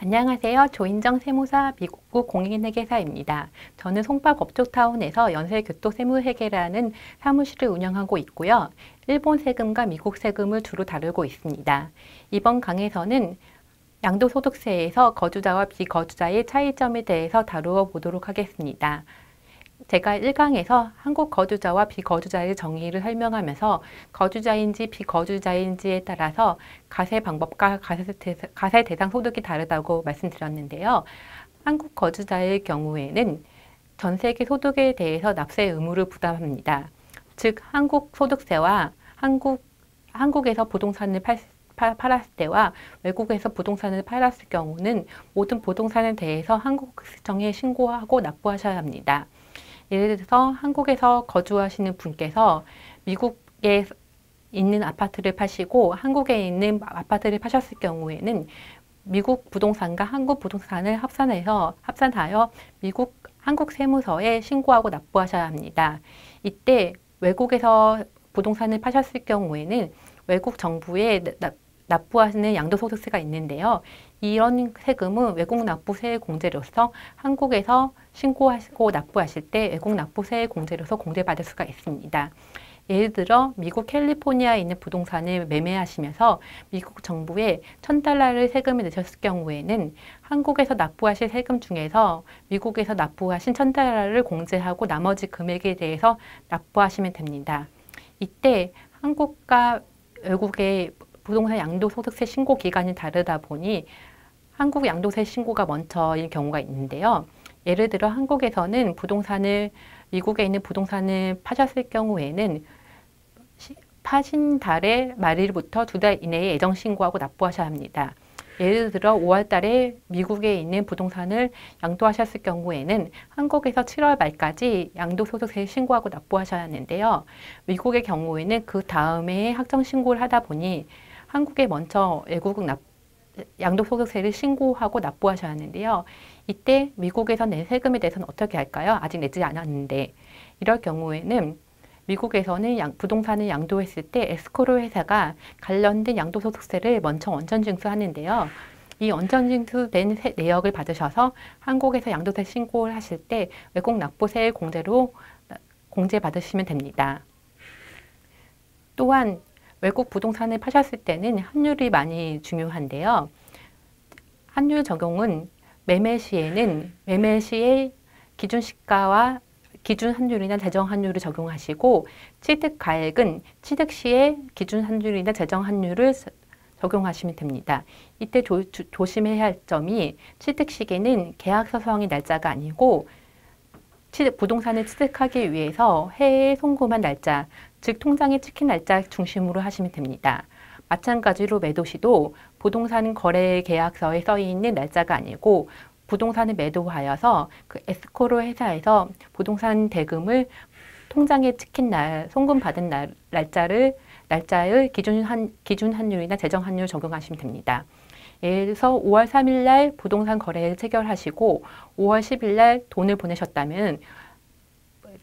안녕하세요. 조인정 세무사 미국 공인회계사입니다. 저는 송파 법조타운에서 연쇄교토세무회계라는 사무실을 운영하고 있고요. 일본 세금과 미국 세금을 주로 다루고 있습니다. 이번 강에서는 양도소득세에서 거주자와 비거주자의 차이점에 대해서 다루어 보도록 하겠습니다. 제가 1강에서 한국 거주자와 비거주자의 정의를 설명하면서 거주자인지 비거주자인지에 따라서 가세 방법과 가세 대상 소득이 다르다고 말씀드렸는데요. 한국 거주자의 경우에는 전 세계 소득에 대해서 납세 의무를 부담합니다. 즉 한국 소득세와 한국 한국에서 부동산을 팔, 팔았을 때와 외국에서 부동산을 팔았을 경우는 모든 부동산에 대해서 한국시청에 신고하고 납부하셔야 합니다. 예를 들어서 한국에서 거주하시는 분께서 미국에 있는 아파트를 파시고 한국에 있는 아파트를 파셨을 경우에는 미국 부동산과 한국 부동산을 합산해서 합산하여 미국 한국 세무서에 신고하고 납부하셔야 합니다. 이때 외국에서 부동산을 파셨을 경우에는 외국 정부에 납 부하시는 양도소득세가 있는데요. 이런 세금은 외국 납부세 공제로서 한국에서 신고하시고 납부하실 때 외국 납부세 공제로서 공제받을 수가 있습니다. 예를 들어 미국 캘리포니아에 있는 부동산을 매매하시면서 미국 정부에 천달러를 세금을 내셨을 경우에는 한국에서 납부하실 세금 중에서 미국에서 납부하신 천달러를 공제하고 나머지 금액에 대해서 납부하시면 됩니다. 이때 한국과 외국의 부동산 양도소득세 신고 기간이 다르다 보니 한국 양도세 신고가 먼저인 경우가 있는데요. 예를 들어 한국에서는 부동산을 미국에 있는 부동산을 파셨을 경우에는 파신 달의 말일부터 두 달 이내에 예정 신고하고 납부하셔야 합니다. 예를 들어 5월 달에 미국에 있는 부동산을 양도하셨을 경우에는 한국에서 7월 말까지 양도소득세 신고하고 납부하셔야 하는데요. 미국의 경우에는 그 다음에 확정 신고를 하다 보니 한국에 먼저 외국은 납, 양도소득세를 신고하고 납부하셔야 하는데요. 이때 미국에서 낸 세금에 대해서는 어떻게 할까요? 아직 내지 않았는데 이럴 경우에는 미국에서는 양, 부동산을 양도했을 때 에스코로 회사가 관련된 양도소득세를 먼저 원천 징수하는데요. 이 원천 징수된 내역을 받으셔서 한국에서 양도세 신고를 하실 때 외국 납부세 공제로 공제 받으시면 됩니다. 또한 외국 부동산을 파셨을 때는 환율이 많이 중요한데요. 환율 적용은 매매 시에는 매매 시에 기준 시가와 기준 환율이나 재정 환율을 적용하시고 취득 가액은 취득 시에 기준 환율이나 재정 환율을 적용하시면 됩니다. 이때 조, 조 심해야 할 점이 취득 시기는 계약서 서성의 날짜가 아니고 취득, 부동산을 취득하기 위해서 해외에 송금한 날짜, 즉 통장에 찍힌 날짜 중심으로 하시면 됩니다. 마찬가지로 매도 시도 부동산 거래 계약서에 써 있는 날짜가 아니고 부동산을 매도하여서 그 에스코로 회사에서 부동산 대금을 통장에 찍힌 날, 송금 받은 날, 날짜를 날짜의 기준 한 기준 환율이나 재정 환율 적용하시면 됩니다. 예를 들어서 5월 3일 날 부동산 거래를 체결하시고 5월 10일 날 돈을 보내셨다면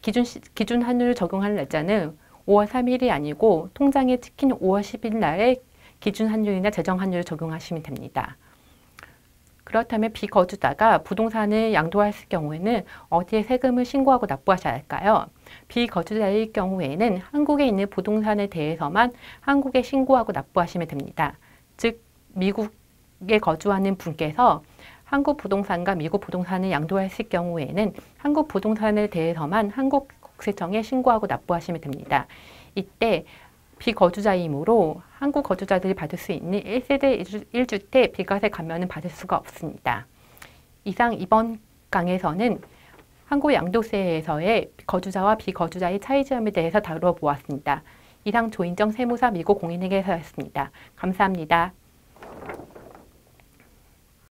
기준 기준 환율 적용할 날짜는 5월 3일이 아니고 통장에 찍힌 5월 10일 날에 기준 환율이나 재정 환율을 적용하시면 됩니다. 그렇다면 비거주자가 부동산을 양도했을 경우에는 어디에 세금을 신고하고 납부하셔야 할까요? 비거주자의 경우에는 한국에 있는 부동산에 대해서만 한국에 신고하고 납부하시면 됩니다. 즉 미국에 거주하는 분께서 한국 부동산과 미국 부동산을 양도했을 경우에는 한국 부동산에 대해서만 한국 국세청에 신고하고 납부하시면 됩니다. 이때 비거주자이므로 한국 거주자들이 받을 수 있는 1세대 1주택 비과세 감면은 받을 수가 없습니다. 이상 이번 강에서는 한국 양도세에서의 거주자와 비거주자의 차이점에 대해서 다루어 보았습니다. 이상 조인정 세무사 미국 공인회계사였습니다. 감사합니다.